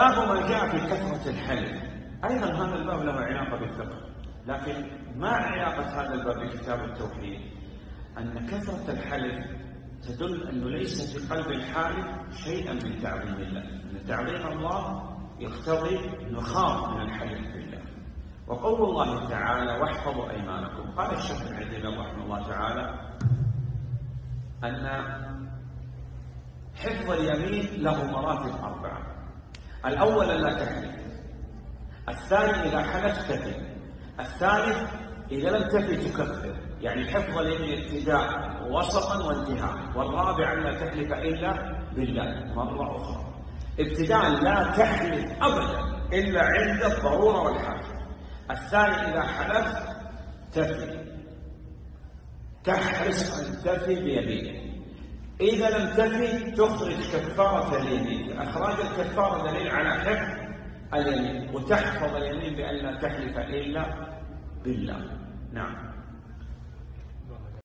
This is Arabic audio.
باب ما جاء في كثرة الحلف. أيضا هذا الباب؟ له علاقة بالفقه. لكن ما علاقة هذا الباب بكتاب التوحيد؟ أن كثرة الحلف تدل أنه ليس في قلب الحالف شيئا من تعظيم الله. أن تعظيم الله يقتضي نخاف من الحلف بالله. وقول الله تعالى واحفظوا أيمانكم قال الشيخ العزيز رحمه الله تعالى أن حفظ اليمين له مراتب أربعة. الأول لا تحلف الثاني إذا حلفت تفي الثالث إذا لم تفي تكفر يعني حفظ اليمين ابتداء وسطا وانتهاء. والرابع أن لا تحلف إلا بالله. مرة أخرى. ابتداء لا تحلف أبدا إلا عند الضرورة والحاجة. الثاني إذا حلفت تفي تحرص أن تفي بيمينك إذا لم تفي تخرج كفارة اليمين إخراج الكفارة دليل على حفظ اليمين وتحفظ اليمين بأن لا تحلف إلا بالله. نعم.